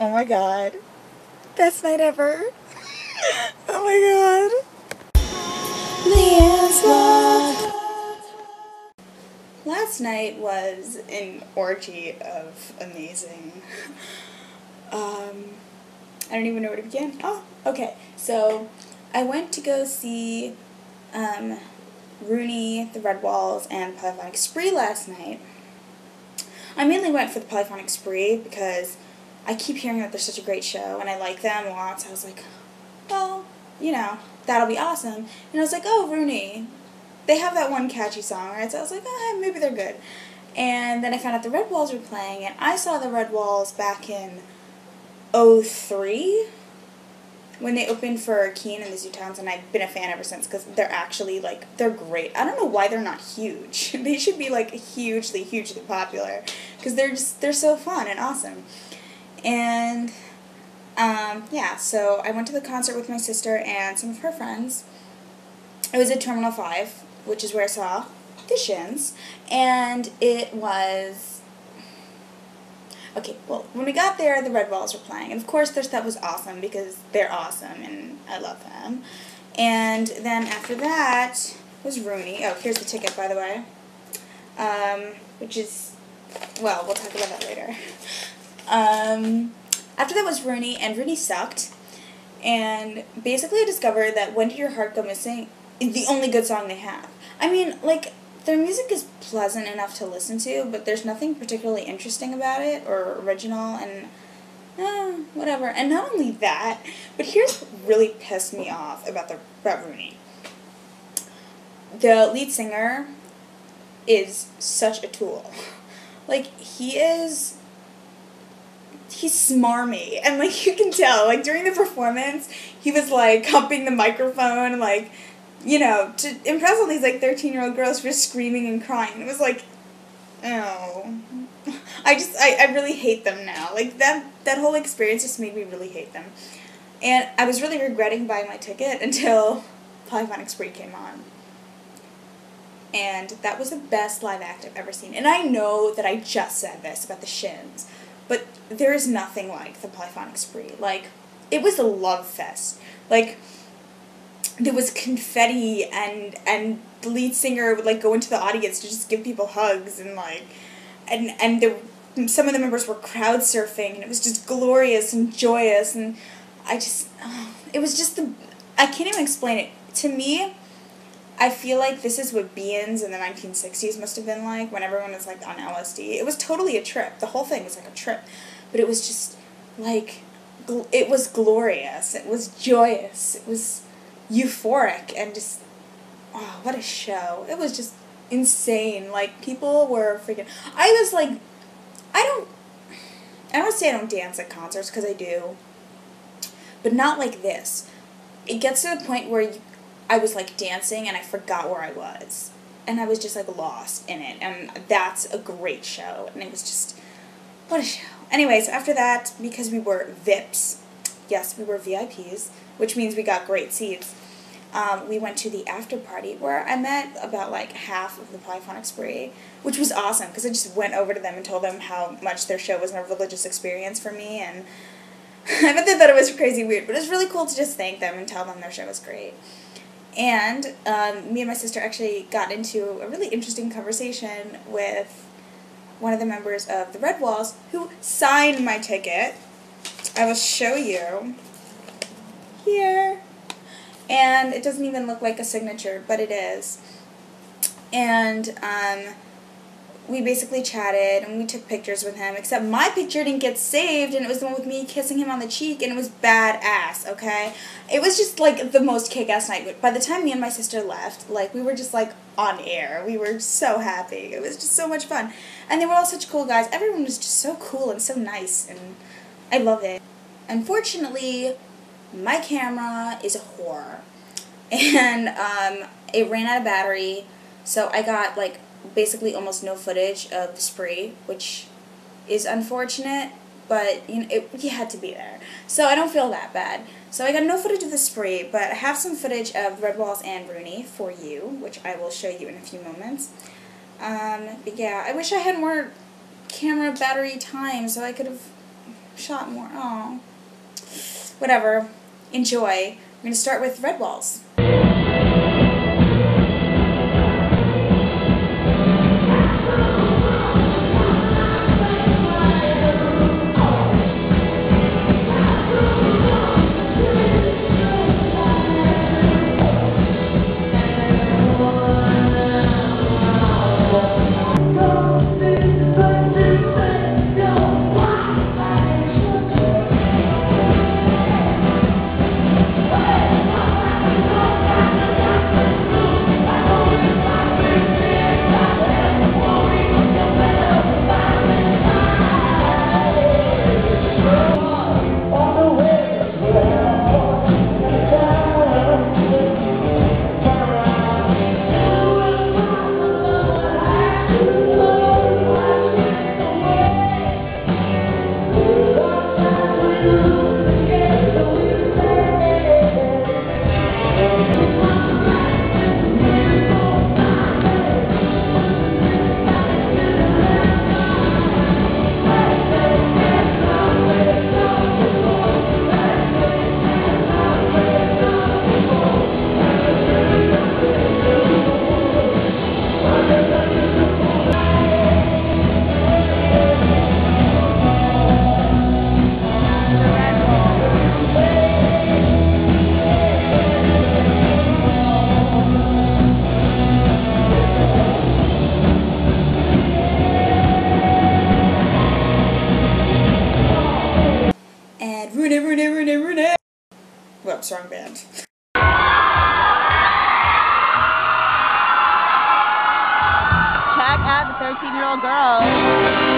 Oh my god. Best night ever. oh my god. Love. Last night was an orgy of amazing. Um, I don't even know where to begin. Oh, okay. So, I went to go see um, Rooney, the Redwalls, and Polyphonic Spree last night. I mainly went for the Polyphonic Spree because I keep hearing that they're such a great show and I like them a lot. So I was like, well, you know, that'll be awesome. And I was like, oh, Rooney, they have that one catchy song, right? So I was like, oh, maybe they're good. And then I found out the Redwalls were playing, and I saw the Redwalls back in 03 when they opened for Keane and the Zutons, and I've been a fan ever since because they're actually like they're great. I don't know why they're not huge. they should be like hugely, hugely popular because they're just they're so fun and awesome. And um, yeah, so I went to the concert with my sister and some of her friends. It was at Terminal Five, which is where I saw the Shins, and it was Okay, well, when we got there, the Redwalls were playing. And of course, their stuff was awesome because they're awesome and I love them. And then after that was Rooney. Oh, here's the ticket, by the way. Um, which is, well, we'll talk about that later. Um, after that was Rooney, and Rooney sucked. And basically, I discovered that When Did Your Heart Go Missing is the only good song they have. I mean, like, their music is pleasant enough to listen to, but there's nothing particularly interesting about it or original and eh, whatever. And not only that, but here's what really pissed me off about the about Rooney. The lead singer is such a tool. Like he is he's smarmy and like you can tell like during the performance he was like humping the microphone like you know, to impress all these like thirteen year old girls for screaming and crying. It was like, oh, I just I, I really hate them now. Like that that whole experience just made me really hate them, and I was really regretting buying my ticket until Polyphonic Spree came on. And that was the best live act I've ever seen. And I know that I just said this about the Shins, but there is nothing like the Polyphonic Spree. Like, it was a love fest. Like, there was confetti and and the lead singer would like go into the audience to just give people hugs and like and and there some of the members were crowd surfing and it was just glorious and joyous and I just oh, it was just the I can't even explain it to me I feel like this is what Beans in the 1960s must have been like when everyone was like on LSD. It was totally a trip. The whole thing was like a trip. But it was just like it was glorious. It was joyous. It was euphoric and just oh what a show it was just insane like people were freaking i was like i don't i don't say i don't dance at concerts because i do but not like this it gets to the point where you, i was like dancing and i forgot where i was. And i was just like lost in it. And that's a great show. And it was just what a show. Anyways after that because we were vips yes we were vips which means we got great seats um, we went to the after party where I met about like half of the Polyphonic Spree, which was awesome because I just went over to them and told them how much their show was a religious experience for me, and I bet they thought it was crazy weird, but it was really cool to just thank them and tell them their show was great. And um, me and my sister actually got into a really interesting conversation with one of the members of the Redwalls who signed my ticket. I will show you here and it doesn't even look like a signature, but it is. And um, we basically chatted and we took pictures with him, except my picture didn't get saved, and it was the one with me kissing him on the cheek, and it was badass, okay? It was just like the most kick ass night. By the time me and my sister left, like we were just like on air. We were so happy. It was just so much fun. And they were all such cool guys. Everyone was just so cool and so nice, and I love it. Unfortunately, my camera is a whore. And um, it ran out of battery, so I got like basically almost no footage of the spree, which is unfortunate, but you know, it, you had to be there. So I don't feel that bad. So I got no footage of the spree, but I have some footage of Redwalls and Rooney for you, which I will show you in a few moments. Um, but yeah, I wish I had more camera battery time so I could have shot more. Oh. Whatever. Enjoy. Going to start with Redwalls. Rune, Rune, Rune. Whoops, wrong band. Check out the 13 year old girl.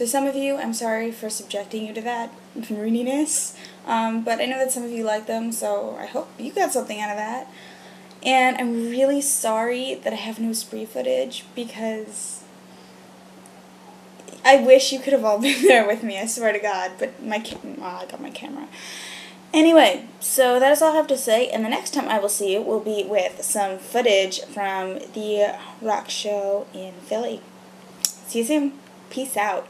So some of you, I'm sorry for subjecting you to that ruininess, um, but I know that some of you like them, so I hope you got something out of that. And I'm really sorry that I have no spree footage because I wish you could have all been there with me. I swear to God, but my oh, I got my camera. Anyway, so that is all I have to say, and the next time I will see you will be with some footage from the rock show in Philly. See you soon. Peace out.